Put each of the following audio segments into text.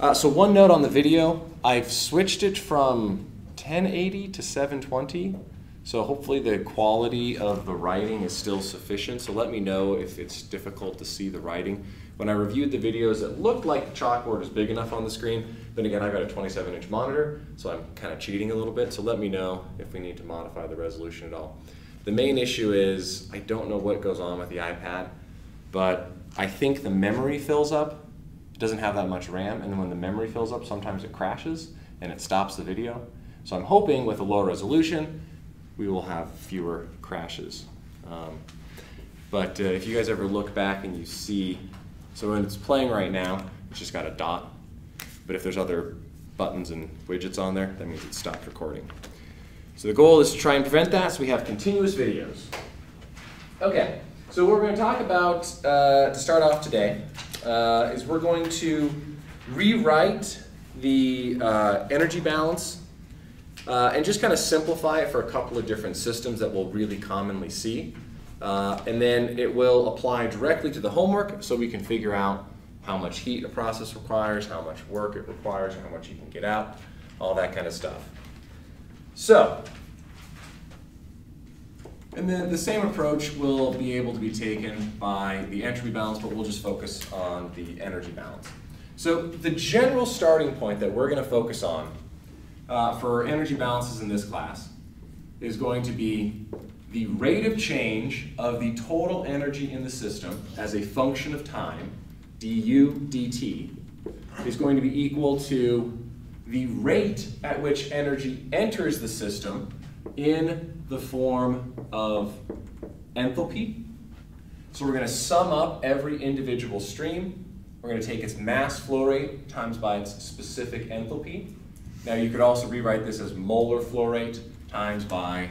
Uh, so one note on the video, I've switched it from 1080 to 720. So hopefully the quality of the writing is still sufficient. So let me know if it's difficult to see the writing. When I reviewed the videos, it looked like the chalkboard is big enough on the screen. Then again, I've got a 27 inch monitor, so I'm kind of cheating a little bit. So let me know if we need to modify the resolution at all. The main issue is I don't know what goes on with the iPad, but I think the memory fills up. Doesn't have that much RAM, and when the memory fills up, sometimes it crashes and it stops the video. So I'm hoping with a lower resolution, we will have fewer crashes. Um, but uh, if you guys ever look back and you see so when it's playing right now, it's just got a dot. But if there's other buttons and widgets on there, that means it stopped recording. So the goal is to try and prevent that so we have continuous videos. Okay, so what we're going to talk about uh, to start off today uh, is we're going to rewrite the uh, energy balance uh, and just kind of simplify it for a couple of different systems that we'll really commonly see. Uh, and then it will apply directly to the homework so we can figure out how much heat a process requires, how much work it requires, how much you can get out, all that kind of stuff. So, and then the same approach will be able to be taken by the entropy balance, but we'll just focus on the energy balance. So the general starting point that we're going to focus on uh, for energy balances in this class is going to be the rate of change of the total energy in the system as a function of time, du dt, is going to be equal to the rate at which energy enters the system in the form of enthalpy. So we're going to sum up every individual stream. We're going to take its mass flow rate times by its specific enthalpy. Now you could also rewrite this as molar flow rate times by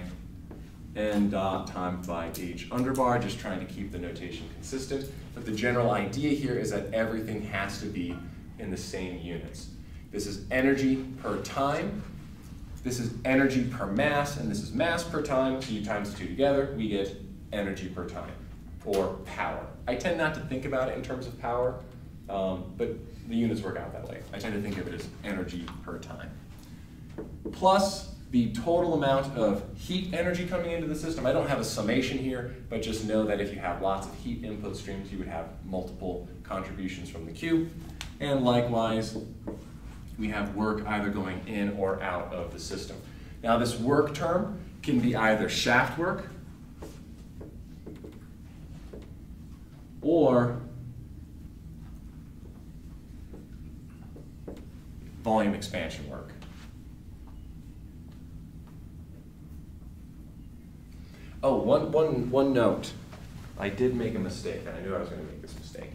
n dot times by h underbar, just trying to keep the notation consistent. But the general idea here is that everything has to be in the same units. This is energy per time, this is energy per mass, and this is mass per time, so you times the two together, we get energy per time, or power. I tend not to think about it in terms of power, um, but the units work out that way. I tend to think of it as energy per time. Plus the total amount of heat energy coming into the system. I don't have a summation here, but just know that if you have lots of heat input streams, you would have multiple contributions from the Q. And likewise, we have work either going in or out of the system. Now this work term can be either shaft work or volume expansion work. Oh, one, one, one note. I did make a mistake, and I knew I was going to make this mistake.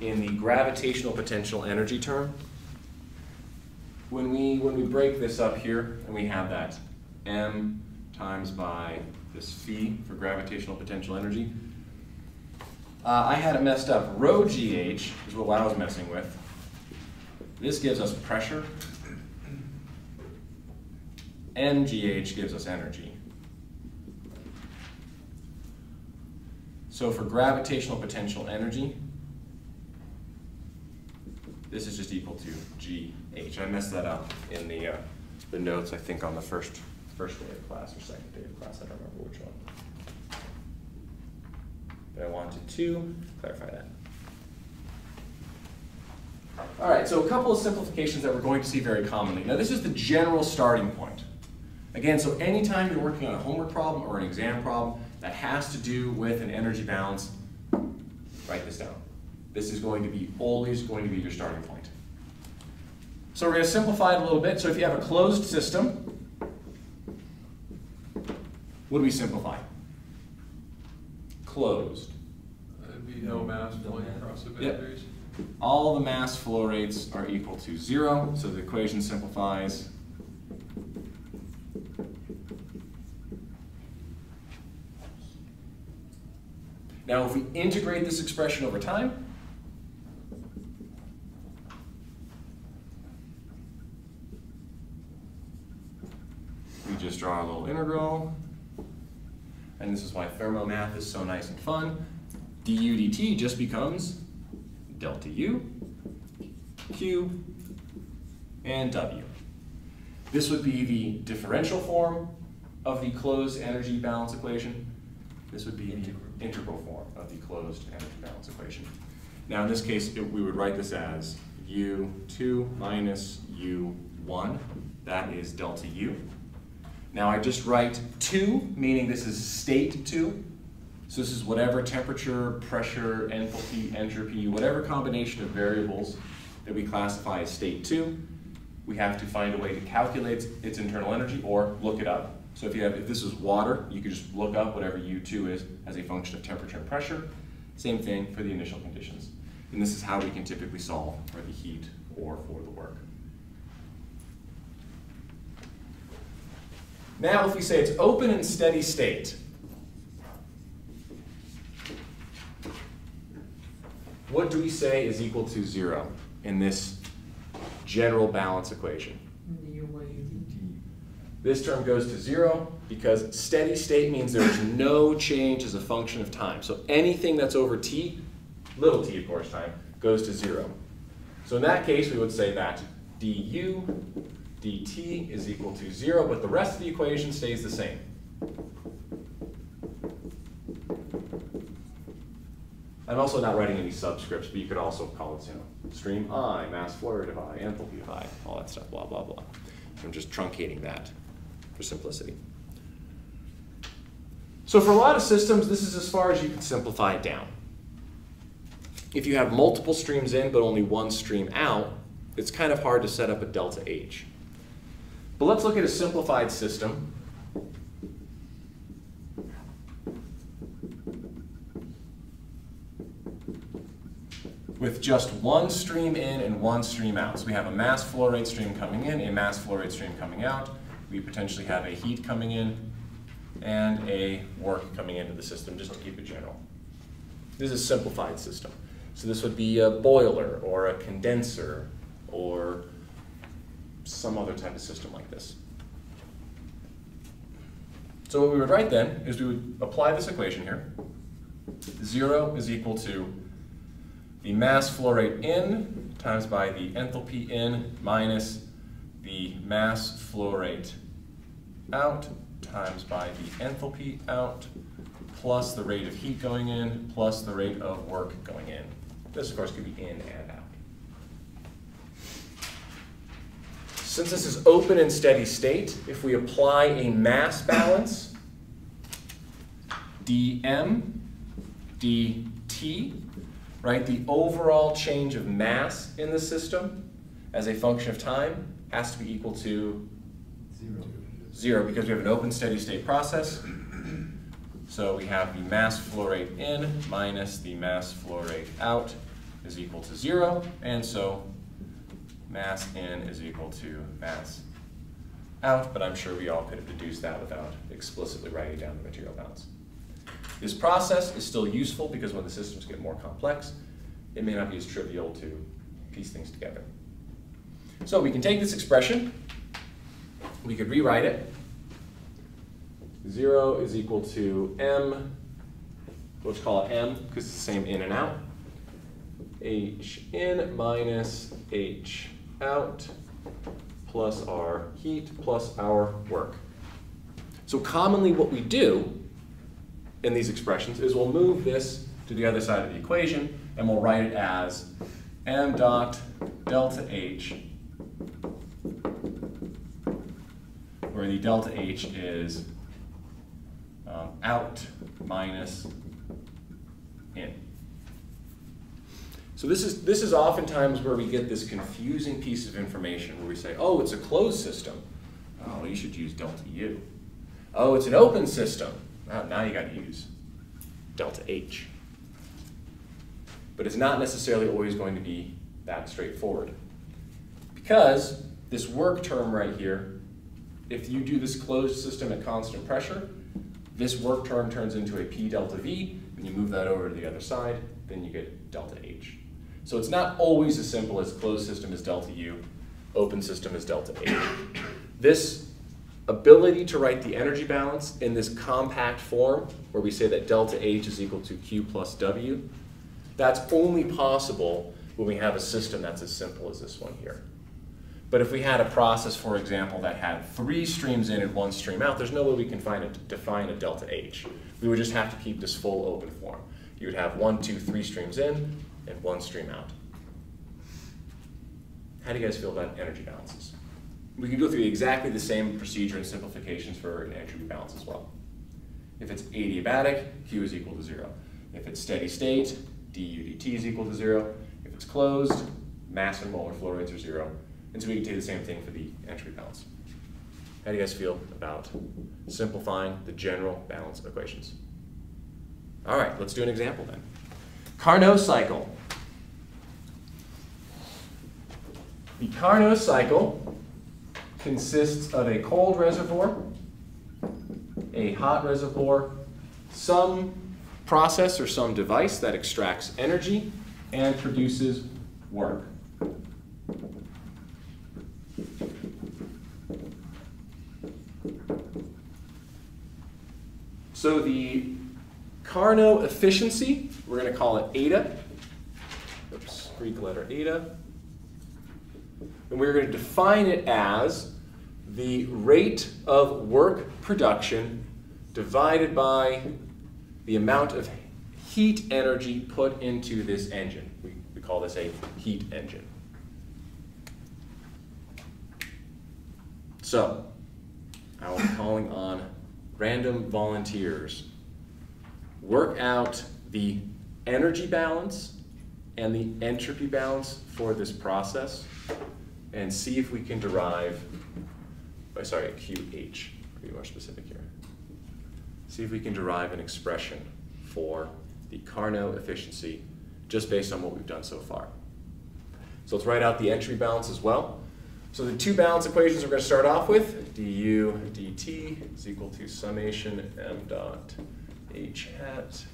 In the gravitational potential energy term, when we, when we break this up here, and we have that m times by this phi for gravitational potential energy, uh, I had it messed up. Rho gh is what I was messing with. This gives us pressure. mgh gives us energy. So for gravitational potential energy, this is just equal to GH. I messed that up in the, uh, the notes, I think, on the first, first day of class or second day of class. I don't remember which one. But I wanted to clarify that. All right, so a couple of simplifications that we're going to see very commonly. Now, this is the general starting point. Again, so anytime you're working on a homework problem or an exam problem, that has to do with an energy balance, write this down. This is going to be always going to be your starting point. So we're going to simplify it a little bit. So if you have a closed system, what do we simplify? Closed. It'd be no mass flowing across the Yep. boundaries. All the mass flow rates are equal to zero, so the equation simplifies. Now, if we integrate this expression over time, we just draw a little integral, and this is why thermomath is so nice and fun. du dt just becomes delta u Q, and W. This would be the differential form of the closed energy balance equation. This would be the integral form of the closed energy balance equation. Now in this case, it, we would write this as U2 minus U1. That is delta U. Now I just write 2, meaning this is state 2. So this is whatever temperature, pressure, enthalpy, entropy, whatever combination of variables that we classify as state 2. We have to find a way to calculate its internal energy or look it up. So if you have, if this is water, you could just look up whatever U2 is as a function of temperature and pressure. Same thing for the initial conditions. And this is how we can typically solve for the heat or for the work. Now if we say it's open and steady state, what do we say is equal to zero in this general balance equation? This term goes to zero because steady state means there's no change as a function of time. So anything that's over t, little t of course time, goes to zero. So in that case, we would say that du dt is equal to zero, but the rest of the equation stays the same. I'm also not writing any subscripts, but you could also call it, you know, stream I, mass flow rate of I, enthalpy of I, all that stuff, blah, blah, blah. I'm just truncating that for simplicity. So for a lot of systems, this is as far as you can simplify it down. If you have multiple streams in but only one stream out, it's kind of hard to set up a delta H. But let's look at a simplified system. with just one stream in and one stream out. So we have a mass flow rate stream coming in, a mass flow rate stream coming out. We potentially have a heat coming in and a work coming into the system, just to keep it general. This is a simplified system. So this would be a boiler or a condenser or some other type of system like this. So what we would write then is we would apply this equation here. Zero is equal to the mass flow rate in times by the enthalpy in minus the mass flow rate out times by the enthalpy out plus the rate of heat going in plus the rate of work going in. This, of course, could be in and out. Since this is open and steady state, if we apply a mass balance, dm dt, right, the overall change of mass in the system as a function of time has to be equal to zero, zero because we have an open steady state process. So we have the mass flow rate in minus the mass flow rate out is equal to zero, and so mass in is equal to mass out, but I'm sure we all could have deduced that without explicitly writing down the material balance. This process is still useful because when the systems get more complex, it may not be as trivial to piece things together. So we can take this expression, we could rewrite it 0 is equal to m, let's call it m because it's the same in and out, h in minus h out plus our heat plus our work. So commonly what we do in these expressions is we'll move this to the other side of the equation and we'll write it as m dot delta h where the delta h is um, out minus in. So this is, this is oftentimes where we get this confusing piece of information where we say, oh, it's a closed system. Oh, you should use delta U. Oh, it's an open system. Oh, now you got to use delta H. But it's not necessarily always going to be that straightforward. Because this work term right here, if you do this closed system at constant pressure, this work term turns into a P delta V. and you move that over to the other side, then you get delta H. So it's not always as simple as closed system is delta U, open system is delta H. This ability to write the energy balance in this compact form, where we say that delta H is equal to Q plus W, that's only possible when we have a system that's as simple as this one here. But if we had a process, for example, that had three streams in and one stream out, there's no way we can find a, define a delta H. We would just have to keep this full open form. You would have one, two, three streams in and one stream out. How do you guys feel about energy balances? We can go through exactly the same procedure and simplifications for an entropy balance as well. If it's adiabatic, Q is equal to zero. If it's steady state, du dt is equal to zero. If it's closed, mass and molar flow rates are zero. And so we can do the same thing for the entropy balance. How do you guys feel about simplifying the general balance equations? All right, let's do an example then. Carnot cycle. The Carnot cycle consists of a cold reservoir, a hot reservoir, some process or some device that extracts energy and produces work. So the Carnot efficiency, we're going to call it eta. Oops, Greek letter eta. And we're going to define it as the rate of work production divided by the amount of heat energy put into this engine. We, we call this a heat engine. So, I'm calling on random volunteers. Work out the energy balance and the entropy balance for this process and see if we can derive, oh, sorry, QH, be more specific here. See if we can derive an expression for the Carnot efficiency just based on what we've done so far. So let's write out the entropy balance as well. So the two balance equations we're going to start off with, du dt is equal to summation m dot h hat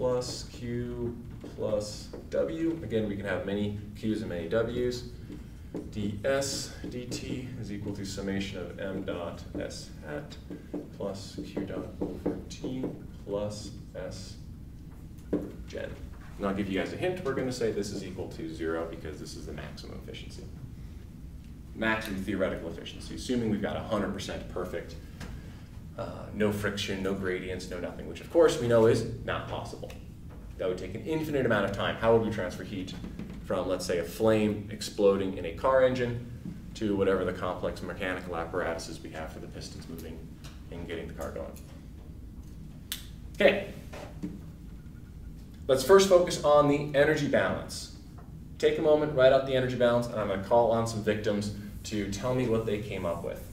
plus q plus w. Again, we can have many q's and many w's. ds dt is equal to summation of m dot s hat plus q dot over t plus s gen. And I'll give you guys a hint. We're going to say this is equal to zero because this is the maximum efficiency maximum theoretical efficiency, assuming we've got 100% perfect, uh, no friction, no gradients, no nothing, which of course we know is not possible. That would take an infinite amount of time. How would we transfer heat from, let's say, a flame exploding in a car engine to whatever the complex mechanical apparatuses we have for the pistons moving and getting the car going? Okay. Let's first focus on the energy balance. Take a moment, write out the energy balance, and I'm going to call on some victims to tell me what they came up with.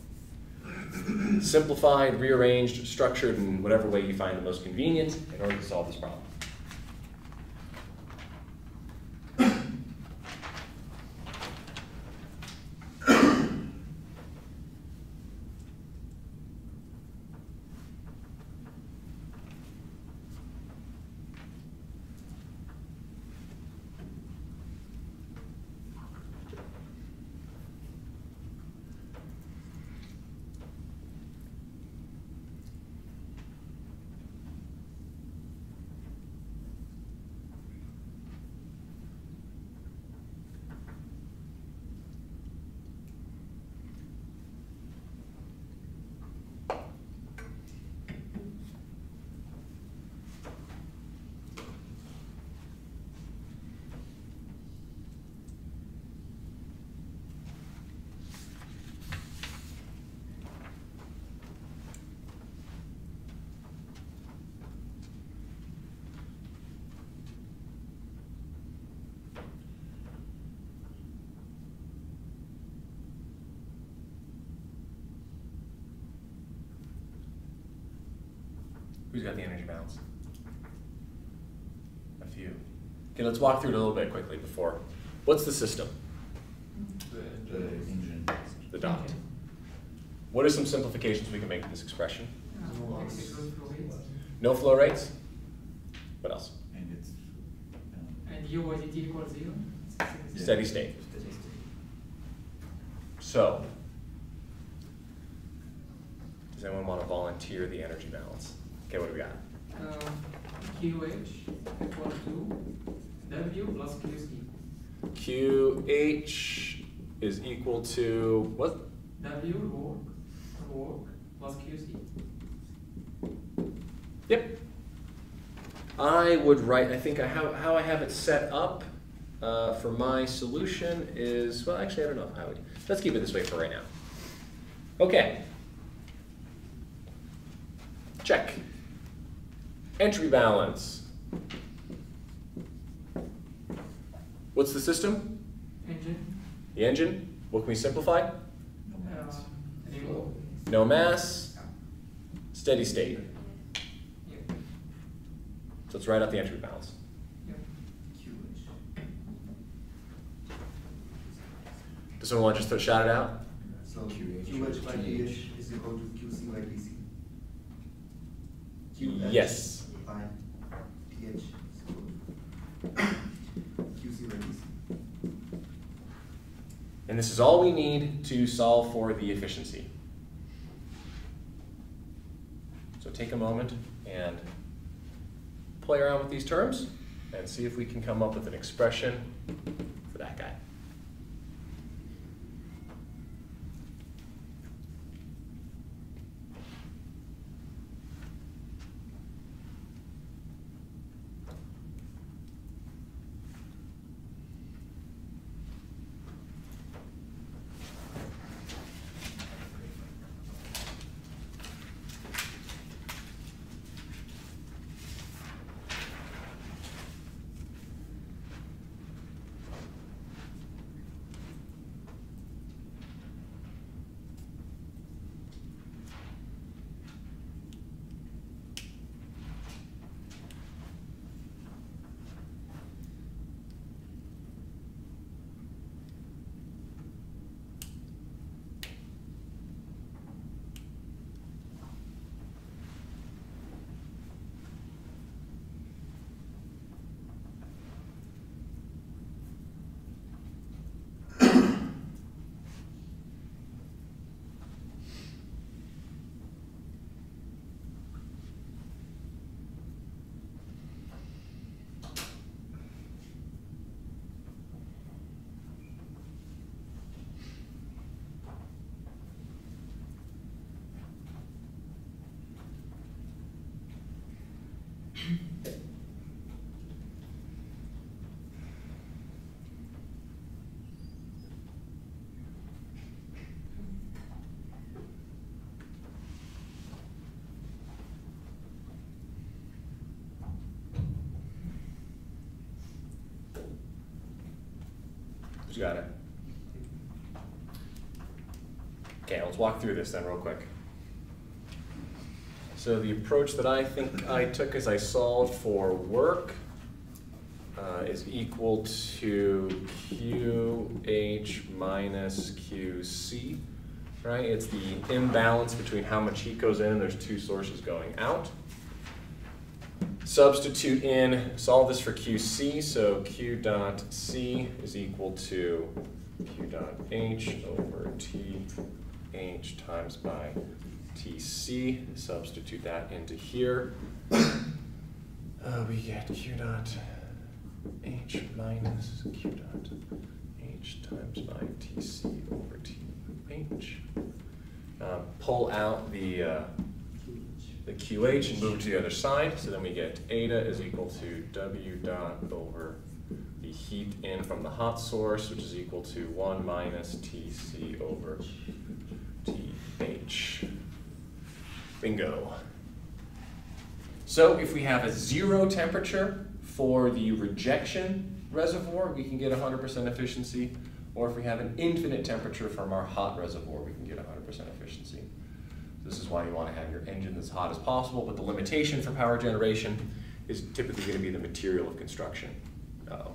Simplified, rearranged, structured in whatever way you find the most convenient in order to solve this problem. Who's got the energy balance? A few. Okay, let's walk through it a little bit quickly before. What's the system? The engine. The dot. What are some simplifications we can make of this expression? No flow rates? What else? And it's. um, And u was it equal zero? Steady state. So, does anyone want to volunteer the energy balance? Okay, what do we got? Uh, QH equal to W plus QC. QH equal to what? W work, work plus QC. Yep. I would write, I think I how, how I have it set up uh, for my solution is, well, actually, I don't know how I would. Let's keep it this way for right now. Okay. Check. Entropy balance. What's the system? Engine. The engine. What can we simplify? Uh, anymore. No mass, steady state. So let's write out the entropy balance. Does someone want to just shout it out? So QH QH by QH. TH is equal to QC by TC. QH Yes. By TH is equal to QC by TC. And this is all we need to solve for the efficiency. So take a moment and play around with these terms and see if we can come up with an expression for that guy. Got it. Okay, let's walk through this then real quick. So the approach that I think I took as I solved for work uh, is equal to QH minus QC, right? It's the imbalance between how much heat goes in and there's two sources going out. Substitute in, solve this for QC, so Q dot C is equal to Q dot H over T H times by TC. Substitute that into here. Uh, we get Q dot H minus Q dot H times by TC over TH. Uh, pull out the uh, the QH and move to the other side. So then we get eta is equal to W dot over the heat in from the hot source, which is equal to 1 minus TC over TH. Bingo. So if we have a zero temperature for the rejection reservoir, we can get 100% efficiency. Or if we have an infinite temperature from our hot reservoir, we can get 100% efficiency. This is why you want to have your engine as hot as possible, but the limitation for power generation is typically going to be the material of construction. Uh-oh.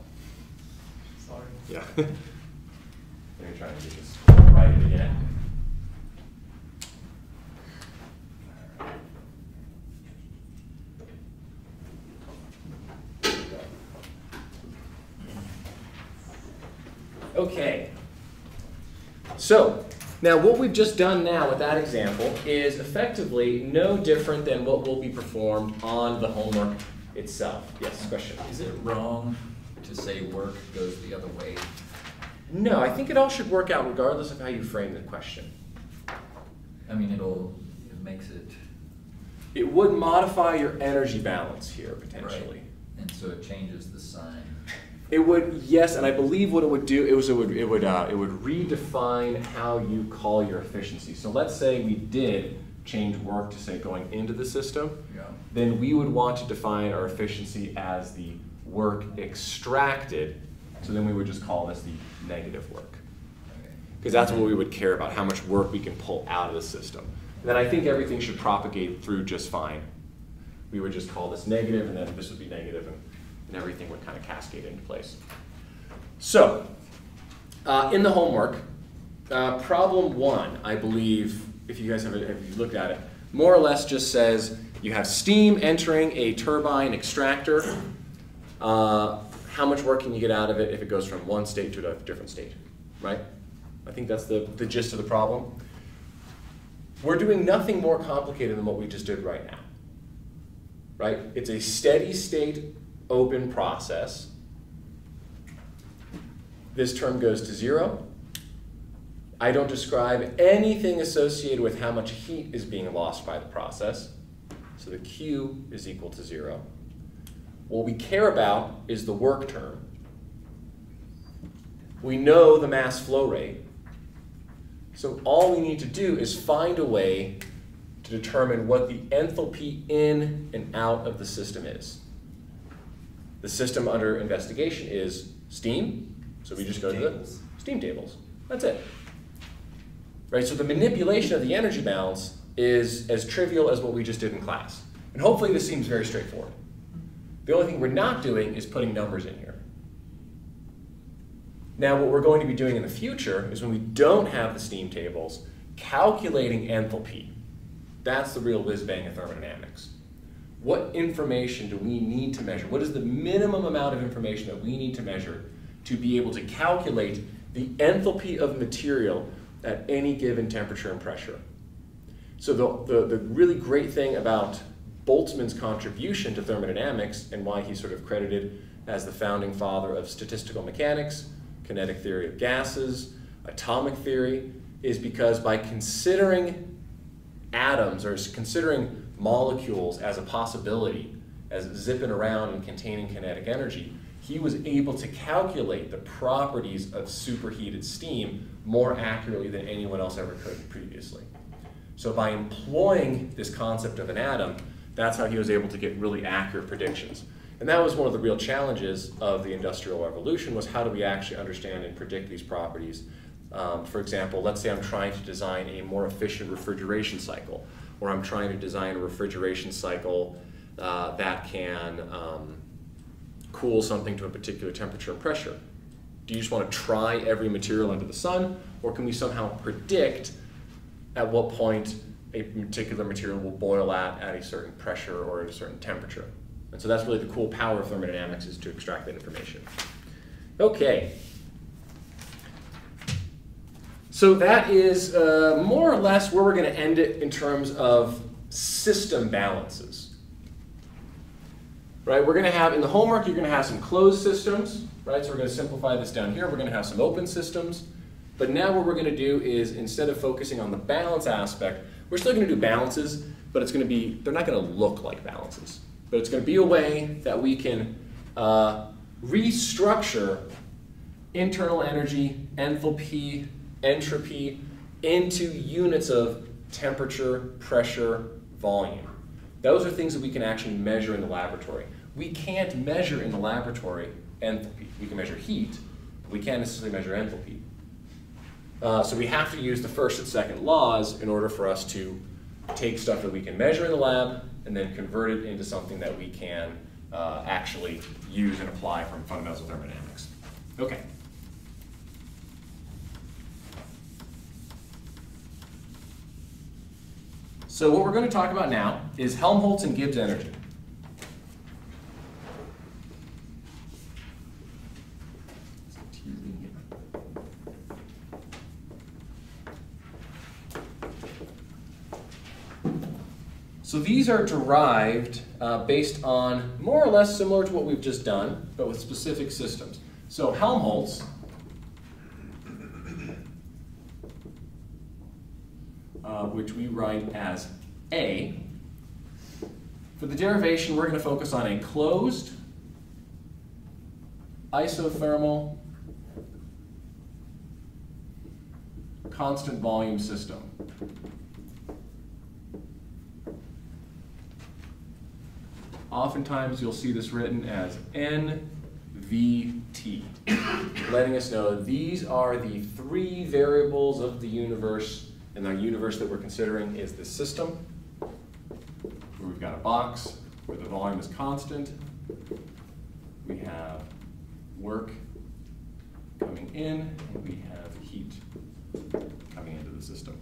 Sorry. Yeah. Let me try and get this right again. Okay. So, now what we've just done now with that example is effectively no different than what will be performed on the homework itself. Yes, question? Is it wrong to say work goes the other way? No, I think it all should work out regardless of how you frame the question. I mean, it'll, it makes it. It would modify your energy balance here right, potentially. And so it changes the sign. It would, yes, and I believe what it would do, it was, it would, it would, uh, it would redefine how you call your efficiency. So let's say we did change work to say going into the system, Yeah. then we would want to define our efficiency as the work extracted. So then we would just call this the negative work. Because that's what we would care about, how much work we can pull out of the system. And then I think everything should propagate through just fine. We would just call this negative, and then this would be negative, and, and everything would kind of cascade into place. So, uh, in the homework, uh, problem one, I believe, if you guys have, you looked at it, more or less just says you have steam entering a turbine extractor. Uh, how much work can you get out of it if it goes from one state to a different state, right? I think that's the, the gist of the problem. We're doing nothing more complicated than what we just did right now, right? It's a steady state open process. This term goes to zero. I don't describe anything associated with how much heat is being lost by the process. So the Q is equal to zero. What we care about is the work term. We know the mass flow rate. So all we need to do is find a way to determine what the enthalpy in and out of the system is. The system under investigation is steam, so we just go to the steam tables. That's it. Right, so the manipulation of the energy balance is as trivial as what we just did in class. And hopefully this seems very straightforward. The only thing we're not doing is putting numbers in here. Now, what we're going to be doing in the future is when we don't have the steam tables, calculating enthalpy. That's the real whiz bang of thermodynamics. What information do we need to measure? What is the minimum amount of information that we need to measure to be able to calculate the enthalpy of material at any given temperature and pressure? So the, the, the really great thing about Boltzmann's contribution to thermodynamics and why he's sort of credited as the founding father of statistical mechanics, kinetic theory of gases, atomic theory, is because by considering atoms or considering molecules as a possibility, as zipping around and containing kinetic energy, he was able to calculate the properties of superheated steam more accurately than anyone else ever could previously. So by employing this concept of an atom, that's how he was able to get really accurate predictions. And that was one of the real challenges of the Industrial Revolution was how do we actually understand and predict these properties? Um, for example, let's say I'm trying to design a more efficient refrigeration cycle, or I'm trying to design a refrigeration cycle uh, that can um, cool something to a particular temperature and pressure. Do you just want to try every material under the sun, or can we somehow predict at what point a particular material will boil at at a certain pressure or at a certain temperature? And so that's really the cool power of thermodynamics is to extract that information. Okay. So that is uh, more or less where we're going to end it in terms of system balances. Right, we're going to have, in the homework, you're going to have some closed systems, right? So we're going to simplify this down here. We're going to have some open systems. But now what we're going to do is, instead of focusing on the balance aspect, we're still going to do balances, but it's going to be, they're not going to look like balances. But it's going to be a way that we can uh, restructure internal energy, enthalpy, entropy into units of temperature, pressure, volume. Those are things that we can actually measure in the laboratory. We can't measure in the laboratory enthalpy. We can measure heat, but we can't necessarily measure enthalpy. Uh, so we have to use the first and second laws in order for us to take stuff that we can measure in the lab and then convert it into something that we can uh, actually use and apply from fundamental thermodynamics. Okay. So what we're going to talk about now is Helmholtz and Gibbs energy. So these are derived uh, based on more or less similar to what we've just done, but with specific systems. So Helmholtz, uh, which we write as A. For the derivation, we're going to focus on a closed isothermal constant volume system. Oftentimes you'll see this written as NVT, letting us know these are the three variables of the universe, and our universe that we're considering is the system, where we've got a box where the volume is constant. We have work coming in, and we have heat coming into the system.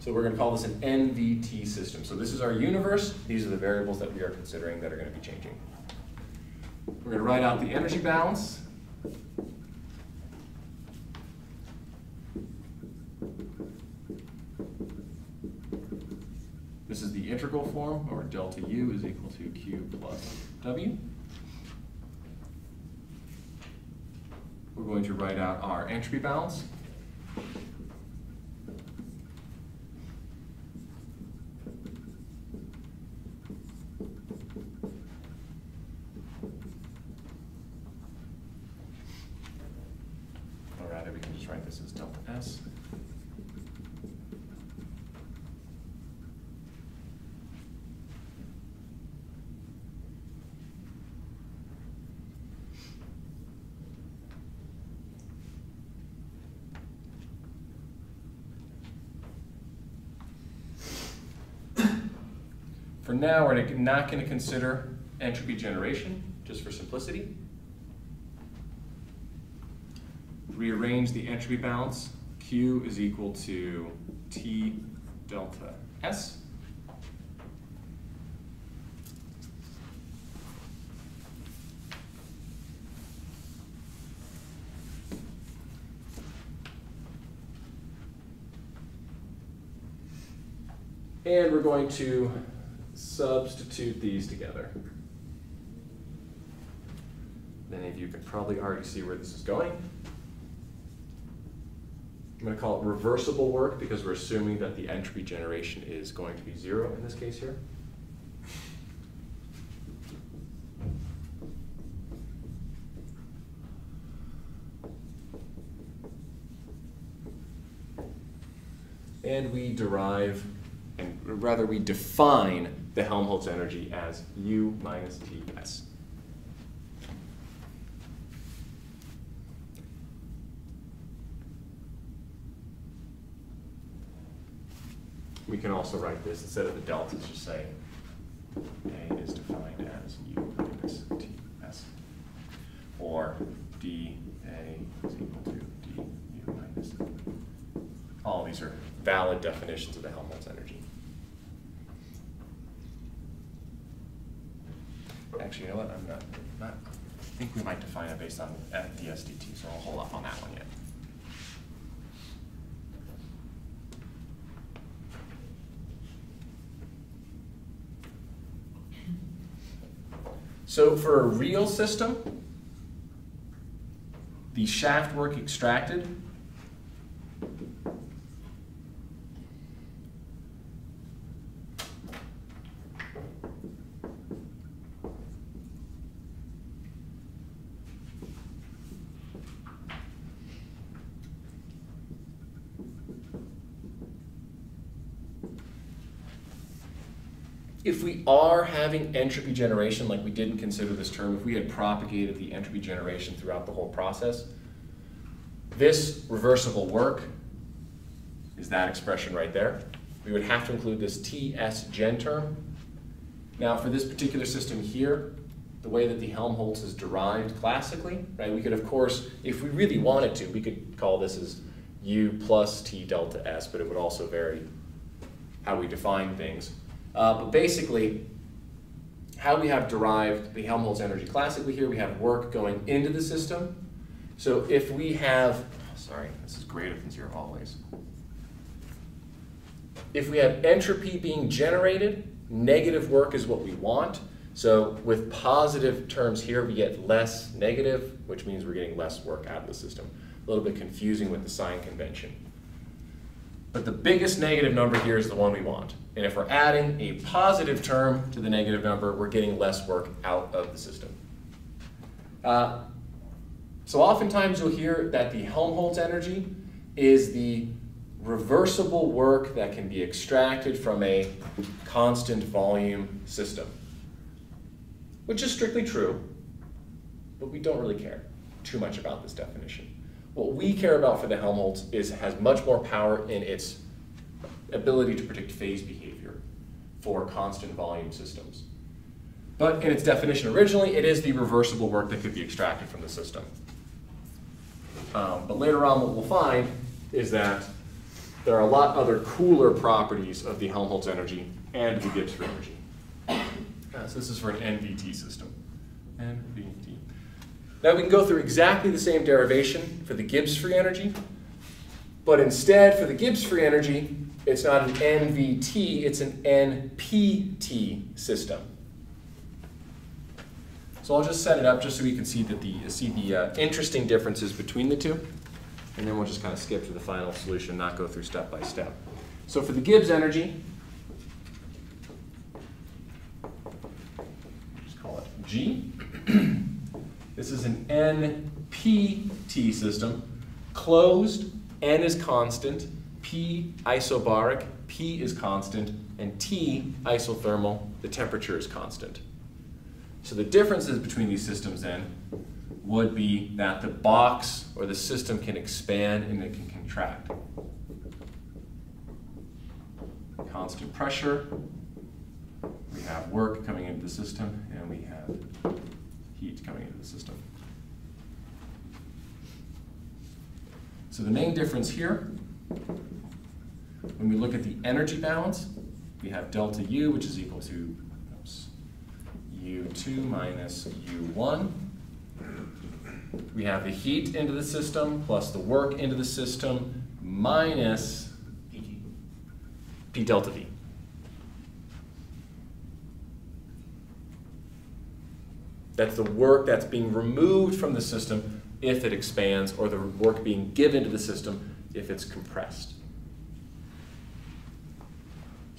So we're going to call this an NVT system. So this is our universe. These are the variables that we are considering that are going to be changing. We're going to write out the energy balance. This is integral form, or delta U is equal to Q plus W. We're going to write out our entropy balance. Or rather, we can just write this as delta S. For now, we're not going to consider entropy generation, just for simplicity. Rearrange the entropy balance. Q is equal to T delta S. And we're going to substitute these together. Many of you can probably already see where this is going. I'm going to call it reversible work because we're assuming that the entropy generation is going to be zero in this case here. And we derive, and rather we define the Helmholtz energy as U minus Ts. We can also write this, instead of the deltas, just say A is defined as U minus Ts. Or dA is equal to d U minus. All these are valid definitions of the Helmholtz I'm not, not, I think we might define it based on F dsdt, so I'll hold off on that one yet. So for a real system, the shaft work extracted if we are having entropy generation, like we didn't consider this term, if we had propagated the entropy generation throughout the whole process, this reversible work is that expression right there. We would have to include this TS gen term. Now for this particular system here, the way that the Helmholtz is derived classically, right, we could of course, if we really wanted to, we could call this as U plus T delta S, but it would also vary how we define things. Uh, but basically, how we have derived the Helmholtz energy classically here, we have work going into the system. So if we have, sorry, this is greater than zero always. if we have entropy being generated, negative work is what we want. So with positive terms here, we get less negative, which means we're getting less work out of the system. A little bit confusing with the sign convention. But the biggest negative number here is the one we want. And if we're adding a positive term to the negative number, we're getting less work out of the system. Uh, so oftentimes you'll hear that the Helmholtz energy is the reversible work that can be extracted from a constant volume system, which is strictly true, but we don't really care too much about this definition. What we care about for the Helmholtz is has much more power in its ability to predict phase behavior for constant volume systems. But in its definition originally, it is the reversible work that could be extracted from the system. Um, but later on, what we'll find is that there are a lot other cooler properties of the Helmholtz energy and the Gibbs free energy. Uh, so this is for an NVT system. NVT. Now we can go through exactly the same derivation for the Gibbs free energy, but instead for the Gibbs free energy, it's not an NVT, it's an NPT system. So I'll just set it up just so we can see that the see the uh, interesting differences between the two, and then we'll just kind of skip to the final solution, not go through step by step. So for the Gibbs energy, just call it G. this is an NPT system, closed, N is constant, P isobaric, P is constant, and T isothermal, the temperature is constant. So the differences between these systems then would be that the box or the system can expand and it can contract. Constant pressure, we have work coming into the system, and we have heat coming into the system. So the main difference here, when we look at the energy balance, we have delta U, which is equal to U2 minus U1. We have the heat into the system plus the work into the system minus P delta V. That's the work that's being removed from the system if it expands, or the work being given to the system if it's compressed.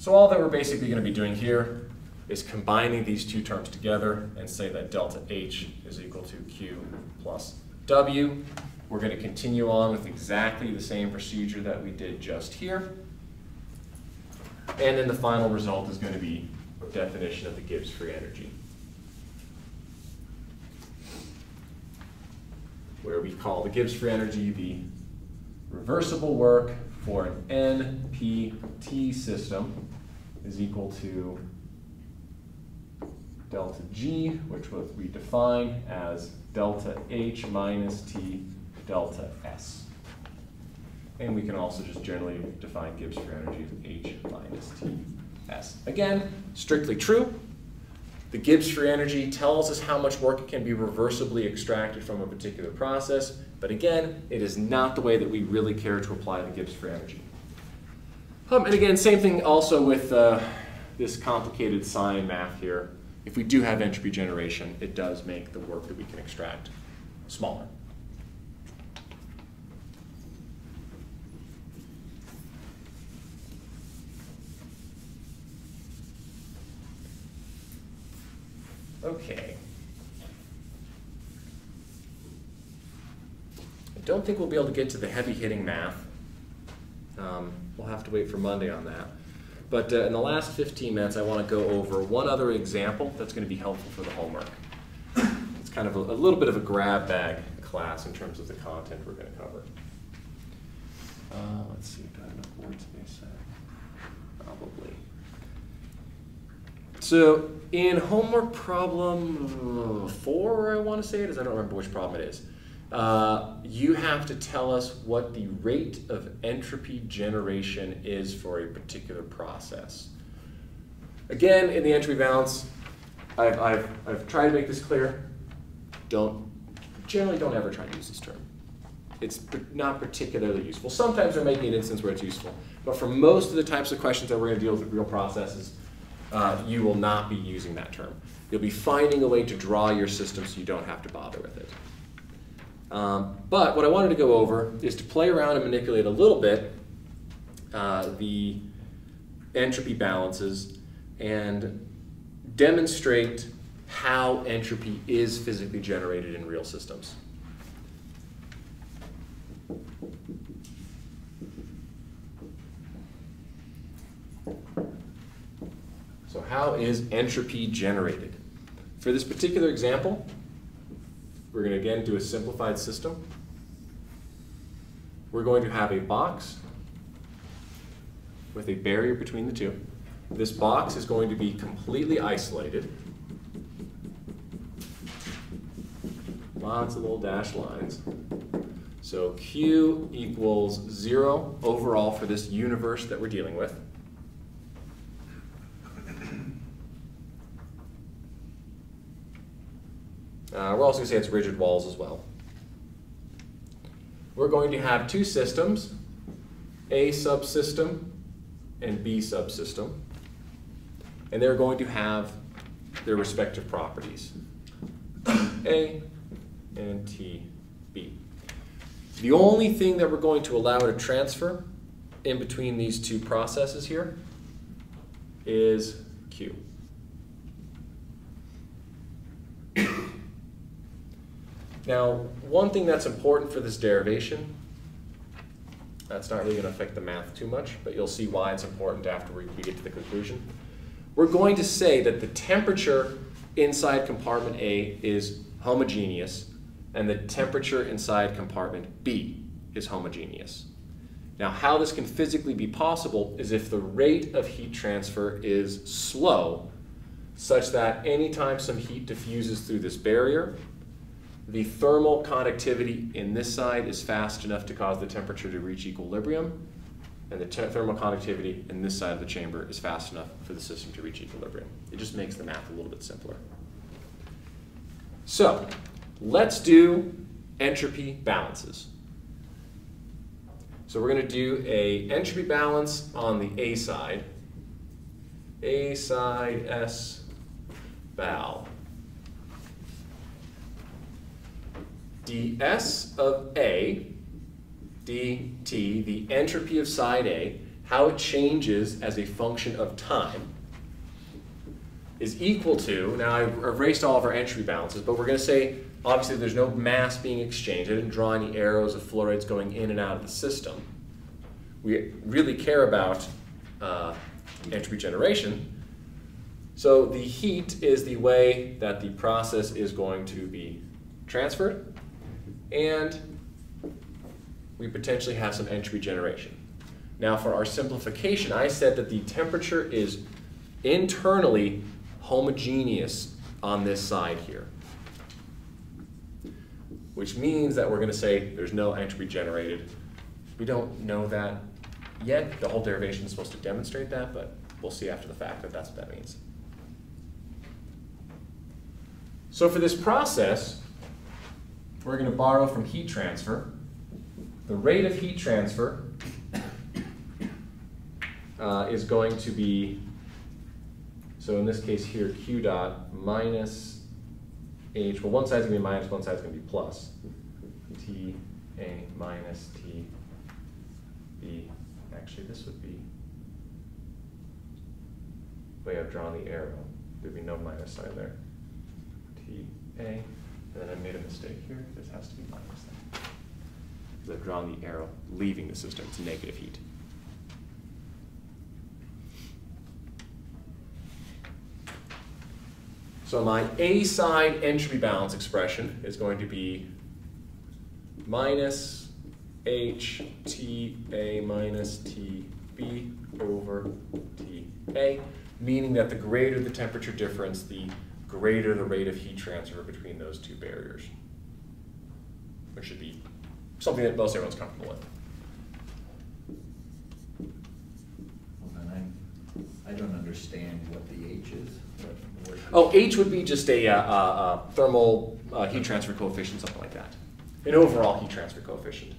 So all that we're basically going to be doing here is combining these two terms together and say that delta H is equal to Q plus W. We're going to continue on with exactly the same procedure that we did just here. And then the final result is going to be definition of the Gibbs free energy. Where we call the Gibbs free energy the reversible work for an NPT system is equal to delta G, which we define as delta H minus T delta S. And we can also just generally define Gibbs free energy as H minus T S. Again, strictly true. The Gibbs free energy tells us how much work can be reversibly extracted from a particular process, but again, it is not the way that we really care to apply the Gibbs free energy. Um, and again, same thing also with uh, this complicated sign math here if we do have entropy generation, it does make the work that we can extract smaller. Okay. I don't think we'll be able to get to the heavy hitting math. Um, we'll have to wait for Monday on that. But uh, in the last 15 minutes, I want to go over one other example that's going to be helpful for the homework. It's kind of a, a little bit of a grab bag class in terms of the content we're going to cover. Uh, let's see, do I have enough word space? Probably. So in homework problem four, I want to say it is. I don't remember which problem it is. Uh, you have to tell us what the rate of entropy generation is for a particular process. Again, in the entropy balance, I've, I've, I've tried to make this clear. Don't, generally don't ever try to use this term. it's not particularly useful. Sometimes may be an instance where it's useful, but for most of the types of questions that we're going to deal with with real processes, uh, you will not be using that term. You'll be finding a way to draw your system so you don't have to bother with it. Um, but what I wanted to go over is to play around and manipulate a little bit uh, the entropy balances and demonstrate how entropy is physically generated in real systems. So how is entropy generated? For this particular example, we're going to again do a simplified system. We're going to have a box with a barrier between the two. This box is going to be completely isolated. Lots of little dashed lines. So Q equals zero overall for this universe that we're dealing with. Uh, we're also going to say it's rigid walls as well. We're going to have two systems, A subsystem and B subsystem, and they're going to have their respective properties, A and TB. The only thing that we're going to allow to transfer in between these two processes here is Q. Now, one thing that's important for this derivation, that's not really going to affect the math too much, but you'll see why it's important after we get to the conclusion. We're going to say that the temperature inside compartment A is homogeneous, and the temperature inside compartment B is homogeneous. Now, how this can physically be possible is if the rate of heat transfer is slow, such that anytime some heat diffuses through this barrier, the thermal conductivity in this side is fast enough to cause the temperature to reach equilibrium, and the thermal conductivity in this side of the chamber is fast enough for the system to reach equilibrium. It just makes the math a little bit simpler. So, let's do entropy balances. So we're going to do a entropy balance on the A side. A side S val. Ds of A, dt, the entropy of side A, how it changes as a function of time, is equal to, now I've erased all of our entropy balances, but we're going to say, obviously there's no mass being exchanged. I didn't draw any arrows of flow rates going in and out of the system. We really care about uh, entropy generation. So the heat is the way that the process is going to be transferred and we potentially have some entropy generation. Now for our simplification, I said that the temperature is internally homogeneous on this side here. Which means that we're going to say there's no entropy generated. We don't know that yet. The whole derivation is supposed to demonstrate that, but we'll see after the fact that that's what that means. So for this process, we're going to borrow from heat transfer. The rate of heat transfer uh, is going to be, so in this case here, Q dot minus H, well one side's going to be minus, one side's going to be plus. T A minus T B, actually this would be, way I've drawn the arrow, there'd be no minus sign there. T A. And then I made a mistake here. This has to be minus. Because I've drawn the arrow leaving the system. It's negative heat. So my A side entropy balance expression is going to be minus H T A minus T B over T A, meaning that the greater the temperature difference, the greater the rate of heat transfer between those two barriers. Which should be something that most everyone's comfortable with. I, I don't understand what the H is. What, what Oh, H would be just a, uh, uh, uh, thermal uh, heat transfer coefficient, something like that. an overall heat transfer coefficient.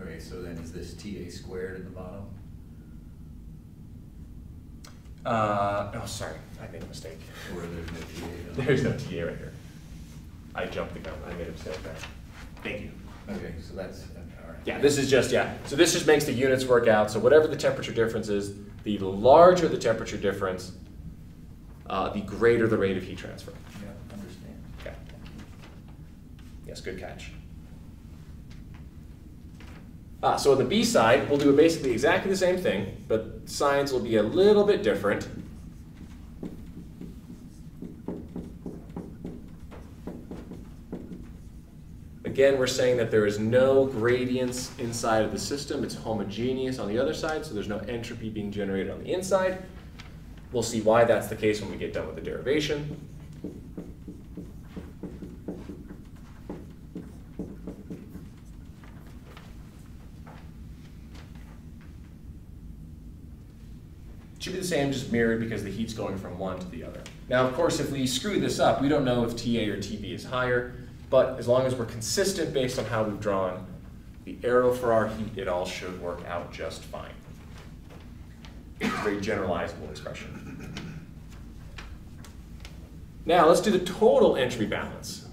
Okay, so then is this TA squared in the bottom? Uh, oh, sorry, I made a mistake. Or there's no TA? There's no TA right here. I jumped the gun, I made a mistake there. Thank you. Okay, so that's, all right. Yeah, this is just, yeah, so this just makes the units work out, so whatever the temperature difference is, the larger the temperature difference, uh, the greater the rate of heat transfer. Yeah, understand. Okay. Yes, good catch. Ah, so on the B side, we'll do basically exactly the same thing, but signs will be a little bit different. Again, we're saying that there is no gradients inside of the system. It's homogeneous on the other side, so there's no entropy being generated on the inside. We'll see why that's the case when we get done with the derivation. Should be the same, just mirrored because the heat's going from one to the other. Now, of course, if we screw this up, we don't know if TA or TB is higher, but as long as we're consistent based on how we've drawn the arrow for our heat, it all should work out just fine. It's a very generalizable expression. Now, let's do the total entropy balance.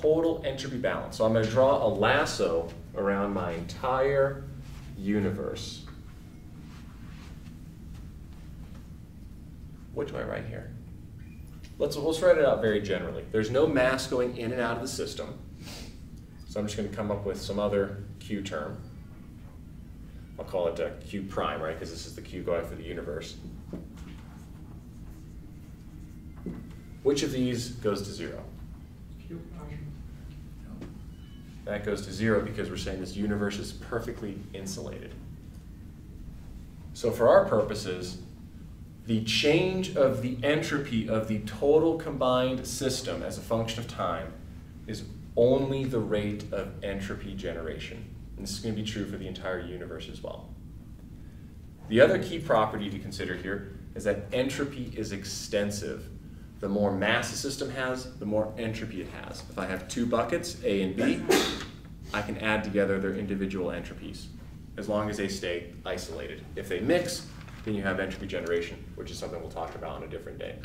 Total entropy balance. So I'm going to draw a lasso around my entire universe. What do I write here? Let's, let's write it out very generally. There's no mass going in and out of the system. So I'm just going to come up with some other Q term. I'll call it a Q prime, right? Because this is the Q going for the universe. Which of these goes to zero? Q prime. That goes to zero because we're saying this universe is perfectly insulated. So for our purposes, the change of the entropy of the total combined system as a function of time is only the rate of entropy generation. And this is going to be true for the entire universe as well. The other key property to consider here is that entropy is extensive. The more mass a system has, the more entropy it has. If I have two buckets, A and B, I can add together their individual entropies as long as they stay isolated. If they mix, then you have entropy generation, which is something we'll talk about on a different day.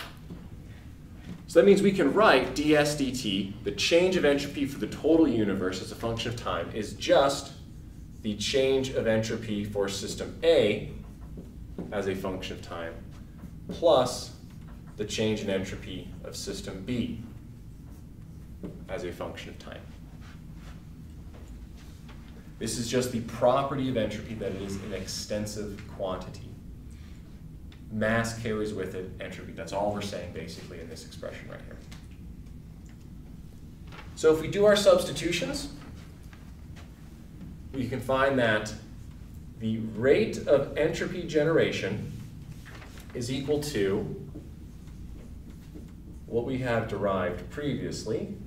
So that means we can write ds dt, the change of entropy for the total universe as a function of time, is just the change of entropy for system A as a function of time, plus the change in entropy of system B as a function of time. This is just the property of entropy that it is an extensive quantity. Mass carries with it entropy. That's all we're saying basically in this expression right here. So if we do our substitutions, we can find that the rate of entropy generation is equal to what we have derived previously.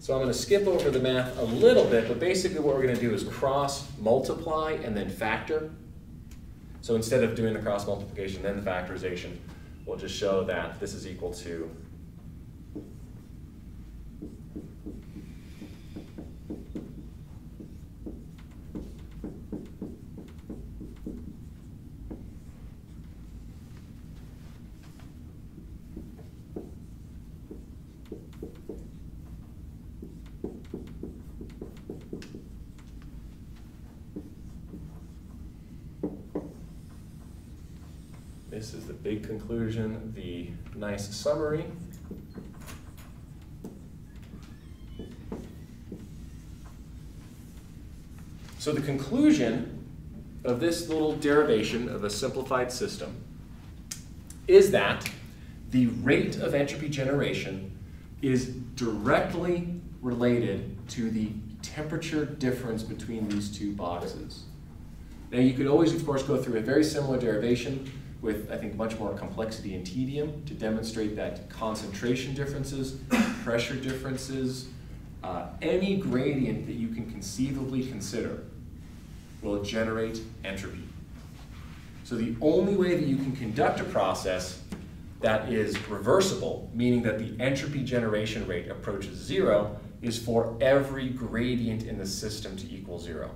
So I'm going to skip over the math a little bit, but basically what we're going to do is cross multiply and then factor. So instead of doing the cross multiplication then the factorization, we'll just show that this is equal to This is the big conclusion, the nice summary. So the conclusion of this little derivation of a simplified system is that the rate of entropy generation is directly related to the temperature difference between these two boxes. Now you could always, of course, go through a very similar derivation with, I think, much more complexity and tedium to demonstrate that concentration differences, pressure differences, uh, any gradient that you can conceivably consider will generate entropy. So the only way that you can conduct a process that is reversible, meaning that the entropy generation rate approaches zero, is for every gradient in the system to equal zero.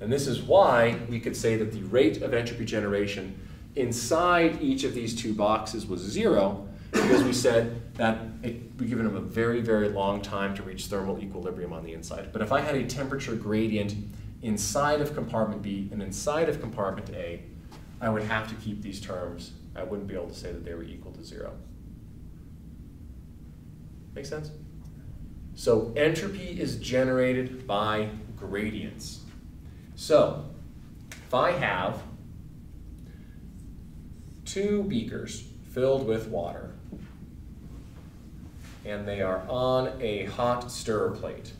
And this is why we could say that the rate of entropy generation inside each of these two boxes was zero, because we said that it, we given them a very, very long time to reach thermal equilibrium on the inside. But if I had a temperature gradient inside of compartment B and inside of compartment A, I would have to keep these terms. I wouldn't be able to say that they were equal to zero. Make sense? So entropy is generated by gradients. So if I have two beakers filled with water, and they are on a hot stir plate.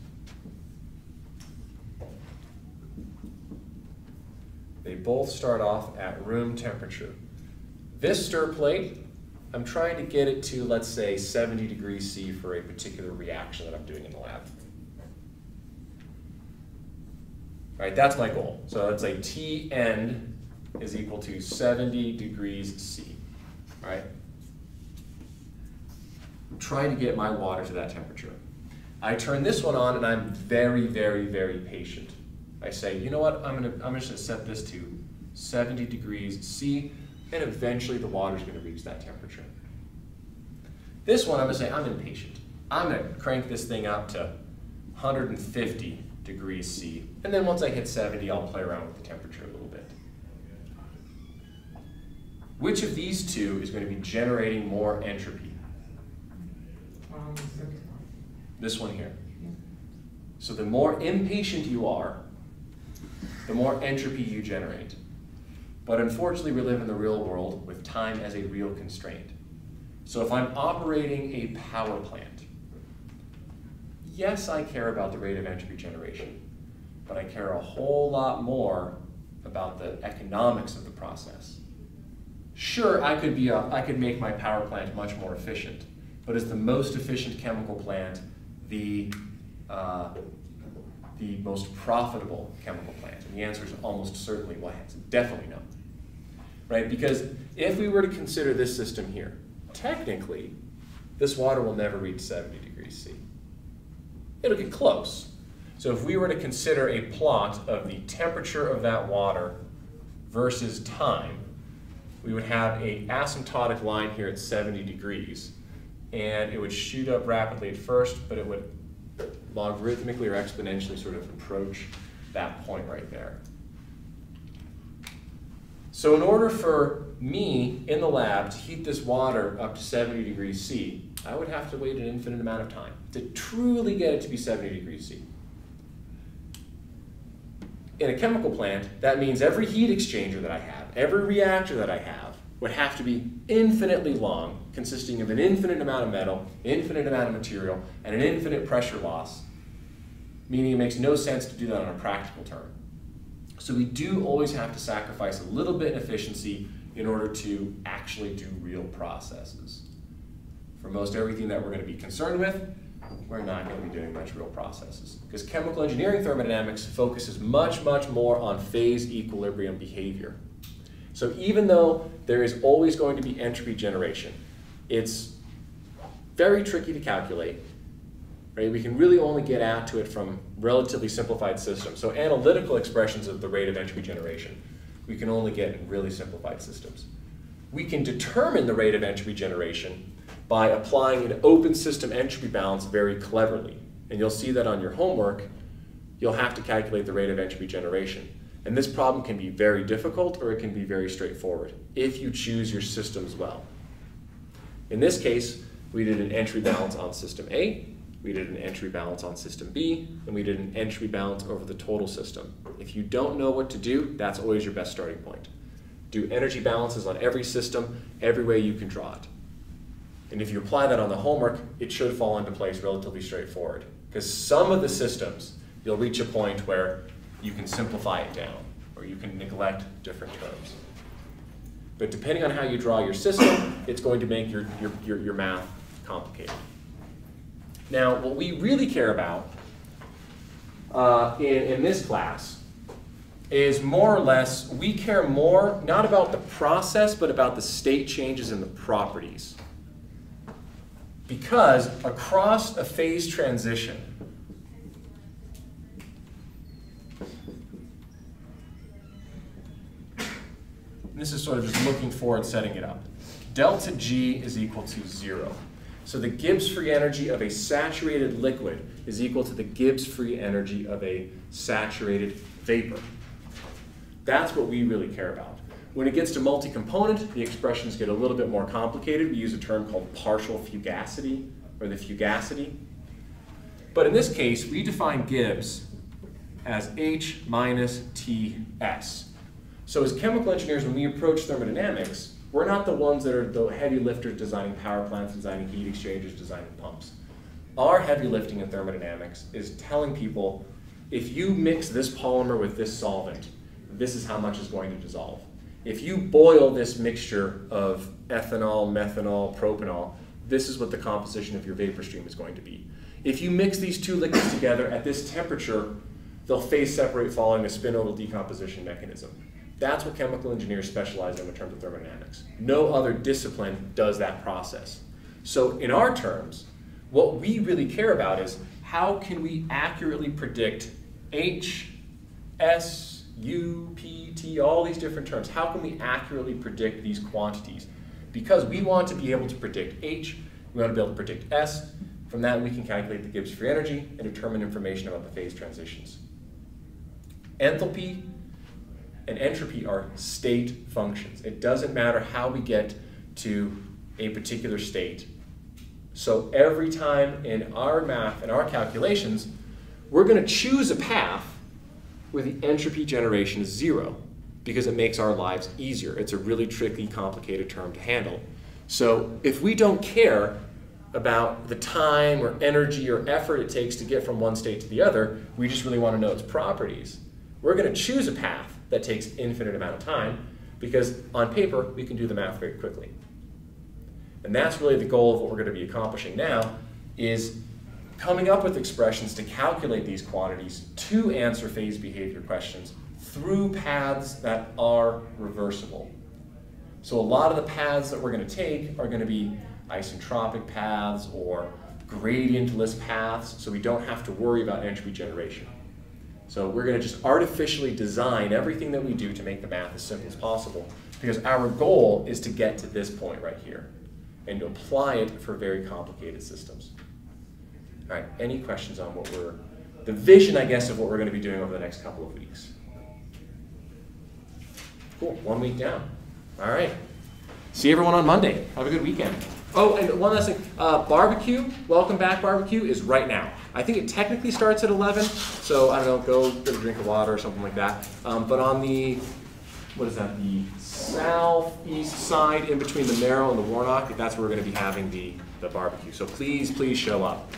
They both start off at room temperature. This stir plate, I'm trying to get it to, let's say, 70 degrees C for a particular reaction that I'm doing in the lab. All right, that's my goal. So let's say T end is equal to 70 degrees C. Right? I'm trying to get my water to that temperature. I turn this one on and I'm very, very, very patient. I say, you know what, I'm gonna, I'm just gonna set this to 70 degrees C, and eventually the water's gonna reach that temperature. This one, I'm gonna say, I'm impatient. I'm gonna crank this thing up to 150 degrees C, and then once I hit 70, I'll play around with the temperature a little. Which of these two is going to be generating more entropy? This one here. So the more impatient you are, the more entropy you generate. But unfortunately, we live in the real world with time as a real constraint. So if I'm operating a power plant, yes, I care about the rate of entropy generation, but I care a whole lot more about the economics of the process. Sure, I could, be a, I could make my power plant much more efficient, but is the most efficient chemical plant the, uh, the most profitable chemical plant? And the answer is almost certainly, well, it's definitely no. Right? Because if we were to consider this system here, technically, this water will never reach 70 degrees C. It'll get close. So if we were to consider a plot of the temperature of that water versus time, we would have a asymptotic line here at 70 degrees. And it would shoot up rapidly at first, but it would logarithmically or exponentially sort of approach that point right there. So in order for me in the lab to heat this water up to 70 degrees C, I would have to wait an infinite amount of time to truly get it to be 70 degrees C. In a chemical plant, that means every heat exchanger that I have, every reactor that I have, would have to be infinitely long, consisting of an infinite amount of metal, infinite amount of material, and an infinite pressure loss, meaning it makes no sense to do that on a practical term. So we do always have to sacrifice a little bit in efficiency in order to actually do real processes. For most everything that we're going to be concerned with, we're not going to be doing much real processes. Because chemical engineering thermodynamics focuses much, much more on phase equilibrium behavior. So even though there is always going to be entropy generation, it's very tricky to calculate. Right? We can really only get at to it from relatively simplified systems. So analytical expressions of the rate of entropy generation, we can only get in really simplified systems. We can determine the rate of entropy generation by applying an open system entropy balance very cleverly. And you'll see that on your homework, you'll have to calculate the rate of entropy generation. And this problem can be very difficult or it can be very straightforward if you choose your systems well. In this case, we did an entropy balance on system A, we did an entropy balance on system B, and we did an entropy balance over the total system. If you don't know what to do, that's always your best starting point. Do energy balances on every system, every way you can draw it. And if you apply that on the homework, it should fall into place relatively straightforward. Because some of the systems, you'll reach a point where you can simplify it down, or you can neglect different terms. But depending on how you draw your system, it's going to make your, your, your, your math complicated. Now, what we really care about uh, in, in this class is more or less, we care more not about the process, but about the state changes in the properties. Because across a phase transition, this is sort of just looking for and setting it up. Delta G is equal to zero. So the Gibbs free energy of a saturated liquid is equal to the Gibbs free energy of a saturated vapor. That's what we really care about. When it gets to multi-component, the expressions get a little bit more complicated. We use a term called partial fugacity, or the fugacity. But in this case, we define Gibbs as H minus Ts. So as chemical engineers, when we approach thermodynamics, we're not the ones that are the heavy lifters designing power plants, designing heat exchangers, designing pumps. Our heavy lifting in thermodynamics is telling people, if you mix this polymer with this solvent, this is how much is going to dissolve. If you boil this mixture of ethanol, methanol, propanol, this is what the composition of your vapor stream is going to be. If you mix these two liquids together at this temperature, they'll phase separate following a spinodal decomposition mechanism. That's what chemical engineers specialize in in terms of thermodynamics. No other discipline does that process. So in our terms, what we really care about is how can we accurately predict H, S, U, P, T, all these different terms. How can we accurately predict these quantities? Because we want to be able to predict H, we want to be able to predict S. From that, we can calculate the Gibbs free energy and determine information about the phase transitions. Enthalpy and entropy are state functions. It doesn't matter how we get to a particular state. So every time in our math and our calculations, we're going to choose a path where the entropy generation is zero because it makes our lives easier. It's a really tricky, complicated term to handle. So if we don't care about the time or energy or effort it takes to get from one state to the other, we just really want to know its properties. We're going to choose a path that takes infinite amount of time because on paper we can do the math very quickly. And that's really the goal of what we're going to be accomplishing now is coming up with expressions to calculate these quantities to answer phase behavior questions through paths that are reversible. So a lot of the paths that we're going to take are going to be isentropic paths or gradient-less paths, so we don't have to worry about entropy generation. So we're going to just artificially design everything that we do to make the math as simple as possible because our goal is to get to this point right here and to apply it for very complicated systems. All right, any questions on what we're, the vision, I guess, of what we're going to be doing over the next couple of weeks? Cool, one week down. All right. See everyone on Monday. Have a good weekend. Oh, and one last thing. Uh, barbecue, welcome back barbecue, is right now. I think it technically starts at 11, so I don't know, go get a drink of water or something like that. Um, but on the, what is that, the southeast side in between the Merrill and the Warnock, that's where we're going to be having the, the barbecue. So please, please show up.